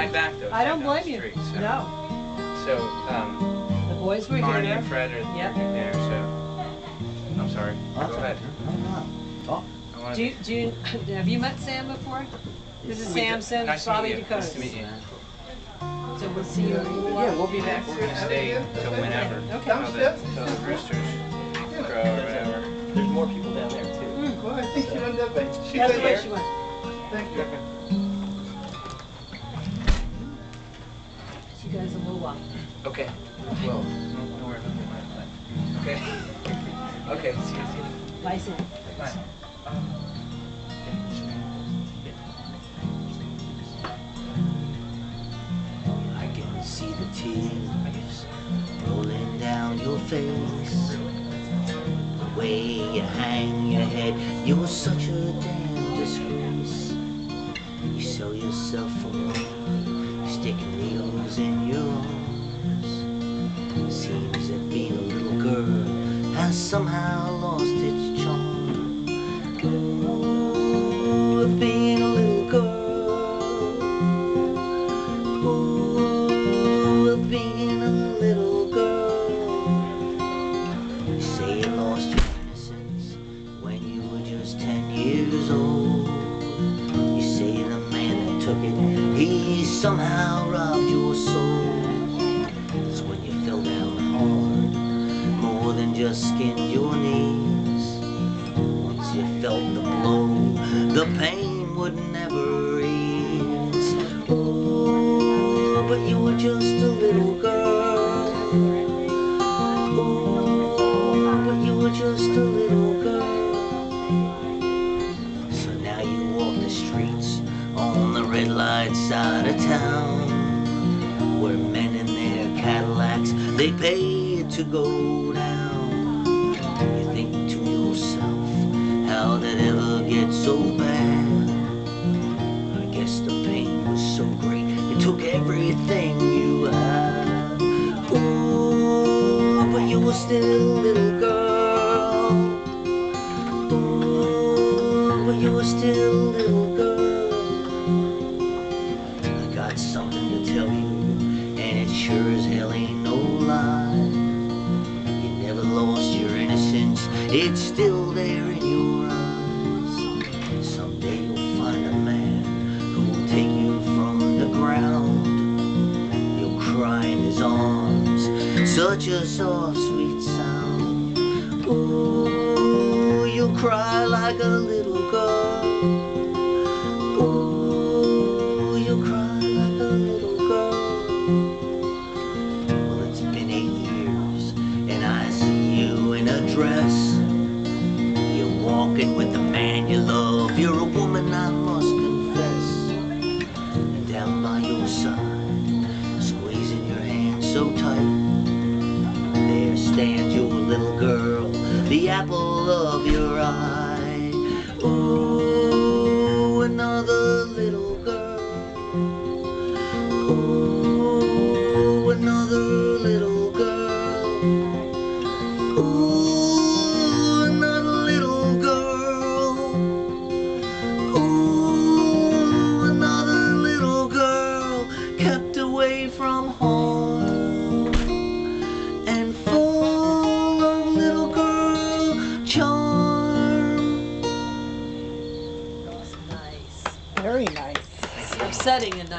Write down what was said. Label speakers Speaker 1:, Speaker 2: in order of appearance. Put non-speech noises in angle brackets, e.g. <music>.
Speaker 1: ride back though.
Speaker 2: I don't
Speaker 1: down the
Speaker 2: blame you.
Speaker 1: street, so.
Speaker 2: No,
Speaker 1: So, um,
Speaker 2: the boys were
Speaker 1: Marnie
Speaker 2: here.
Speaker 1: and Fred are
Speaker 2: Yep.
Speaker 1: there, so. I'm sorry. Go ahead. I wanna
Speaker 2: Do you, do you, <laughs> have you met Sam before? This is
Speaker 1: We did-
Speaker 2: Samson,
Speaker 1: nice to
Speaker 2: Bobby
Speaker 1: meet you.
Speaker 2: Decotis.
Speaker 1: Nice to meet you.
Speaker 2: So we'll see you. Yeah, we'll be back.
Speaker 1: We're gonna stay till whenever.
Speaker 2: Okay.
Speaker 1: Till the, till the roosters crow or whatever.
Speaker 3: There's more people down there too.
Speaker 2: Mm,
Speaker 4: Well, I think you ended up, she's
Speaker 2: That's the way she went.
Speaker 4: Thank you
Speaker 2: guys in a little while.
Speaker 1: Okay.
Speaker 4: Well,
Speaker 1: don't worry about my Okay. <laughs> Okay, see you, see you.
Speaker 2: Bye, Sam.
Speaker 1: Bye.
Speaker 5: I can see the tears rolling down your face. The way you hang your head, you're such a damn disgrace. You sell yourself for money, sticking needles in your has somehow lost its charm. Ooh, being a little girl. Ooh, being a little girl. You say you lost your innocence when you were just ten years old. You say the man that took it, he somehow robbed your soul. Skinned your knees. Once you felt the blow, the pain would never ease. Ooh, but you were just a little girl. Ooh, but you were just a little girl. So now you walk the streets on the red light side of town, where men in their Cadillacs they pay to go down. You think to yourself, how did it ever get so bad? I guess the pain was so great, it took everything you had. Ooh, but you were still a little girl. Ooh, but you were still a little girl. I got something to tell you, and it sure as hell ain't no lie. It's still there in your eyes. Someday you'll find a man who will take you from the ground. You'll cry in his arms, such a soft, sweet sound. Ooh, you'll cry like a little girl. Walking with the man you love. You're a woman, I must confess. Down by your side, squeezing your hand so tight. There stands your little girl, the apple of your eye. Ooh, another little girl. Ooh, kept away from home and full of little girl charm.
Speaker 2: That was nice.
Speaker 3: Very nice.
Speaker 2: You're setting a nice.